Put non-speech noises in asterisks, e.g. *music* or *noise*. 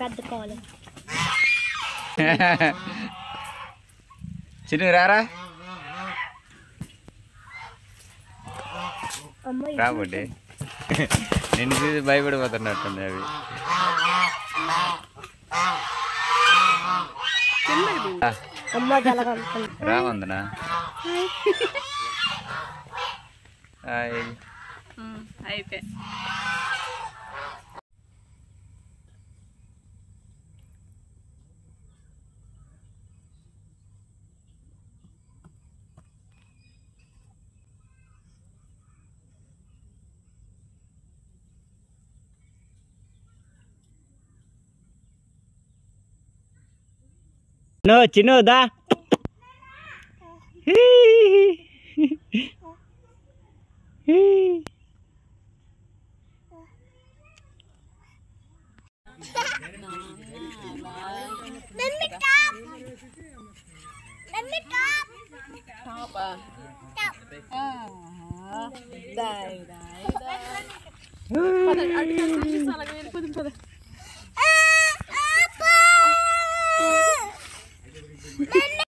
పెద్ద కాలు. *laughs* చిన్న రారా? రాబోటి *laughs* నిన్ను చూసి భయపడిపోతున్నట్టుంది అవి. *laughs* nó chín nó ta Đánh mít cọp Đánh mít cọp Cọp à? Cọp à Đây, đây, đây. Bà thật ăn cái sao